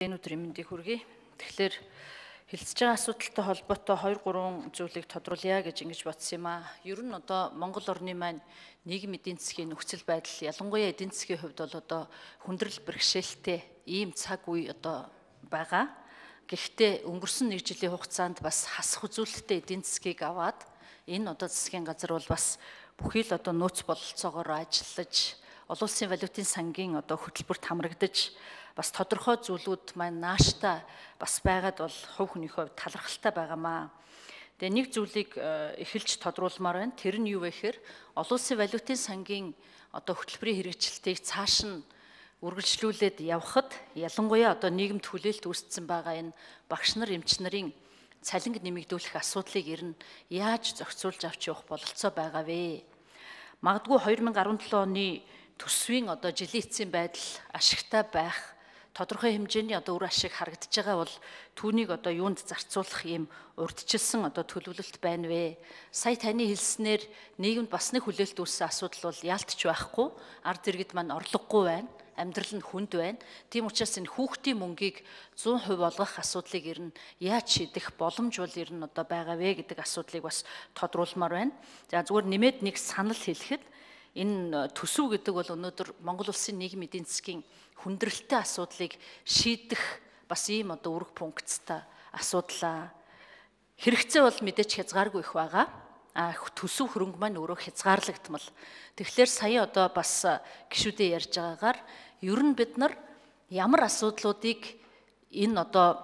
Энэ өдрийн мэндийг хүргэе. Тэгэхээр хилцэж байгаа асуудалтай холбоотой 2 3 зүйлийг тодруулъя гэж ингэж бодсон юм аа. Ер нь одоо Монгол орны маань нийгэм эдийн засгийн нөхцөл байдал ялангуяа эдийн засгийн хувьд бол одоо хүндрэл бэрхшээлтэй ийм цаг үе одоо байгаа. Гэхдээ өнгөрсөн нэг жилийн хугацаанд бас хасах үзүүлэлттэй эдийн засгийг аваад энэ одоо засгийн газар бол бас бүхий л одоо нөөц бололцоогоор ажиллаж олон улсын валютын сангийн одоо хөтөлбөрт хамрагдаж бас тодорхой зүйлүүд маань нааштай бас байгаад бол хувь хүний хувьд талархалтай байгаамаа. Тэгээ нэг зүйлийг э, эхэлж тодруулмаар байна. Тэр нь юу вэ гэхээр олон улсын валютын сангийн одоо хөтөлбөрийн хэрэгжилтийг цааш нь үргэлжлүүлээд явхад ялангуяа одоо нийгэмд хүлээлт үүссэн байгаа энэ багш нар эмч нарын цалинг нэмэгдүүлэх асуудлыг ер нь яаж зохицуулж авч явах бололцоо байгаа вэ? Магадгүй 2017 оны төсвийн одоо жилийн эцсийн байдал ашигтай байх тодорхой хэмжээний одоо үр ашиг харагдаж байгаа бол түүнийг одоо юунд зарцуулах юм урдчилсан одоо төлөвлөлт байна вэ? Сая таны хэлснээр нийгэмд бас нэг хүлээлт үүссэн асуудал бол яалтч байхгүй ард иргэд маань орлогогүй байна амьдрал нь хүнд байна. Тийм учраас энэ хүүхдийн мөнгийг 100% олгох асуудлыг ер нь яаж шийдэх боломж бол ер нь одоо байгаа вэ гэдэг асуудлыг бас тодруулмаар байна. За зүгээр нэмээд нэг санал хэлэхэд энэ төсөв гэдэг бол өнөөдөр Монгол улсын нийгэм эдийн засгийн хүндрэлтэй асуудлыг шийдэх бас ийм одоо үүрэг пункттай асуудлаа. Хэрэгцээ бол мэдээч хязгааргүй их байгаа. А төсөв хөрөнгө маань өөрөө хязгаарлагдмал. Тэгэхээр сая одоо бас гişүдээ ярьж байгаагаар ер нь бид нар ямар асуудлуудыг энэ одоо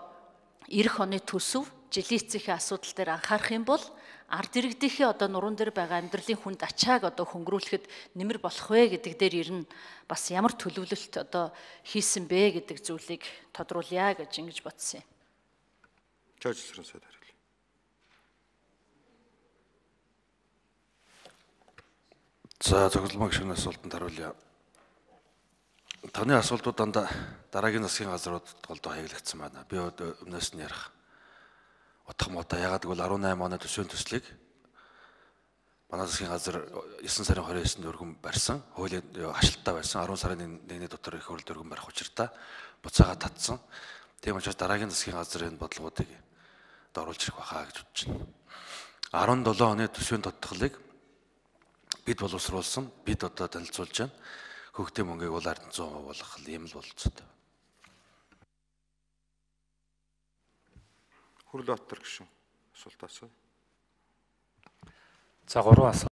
эх оны төсөв жилийн эцсийн асуудал дээр анхаарах юм бол ард иргэдийнхээ одоо нуруунд дээр байгаа амьдралын хүнд ачааг одоо хөнгөрүүлэхэд нэмэр болох вэ гэдэг дээр ер нь бас ямар төлөвлөлт одоо хийсэн бэ гэдэг зүйлийг тодруулъя гэж ингэж бодсон юм. Жорж Сэрэнсэд хариулъя. За зөвлөмөг шинэ асуултанд хариулъя. Таны асуултууд дандаа дараагийн засгийн газрууд голдоо хаягдсан байна. Би өмнөөс нь ярих утга муутай. Ягаад гэвэл 18 оны төсвийн төслийг манай засгийн газар 9 сарын 29-нд өргөн барьсан. Хуулийн хашлттай байсан. 10 сарын 1-ний дотор их хурлд өргөн барих учиртай буцаага татсан. Тийм учраас дараагийн засгийн газар энэ бодлогоодыг оруулж ирэх байхаа гэж бодож байна. 17 оны төсвийн тодтголыг бид боловсруулсан. Бид одоо танилцуулж байна. Хөгтийн мөнгийг бол ард 100% болгох юм л болцоотой. Хүрлбаатар гişүн асуулт асуу. За гурван асуулт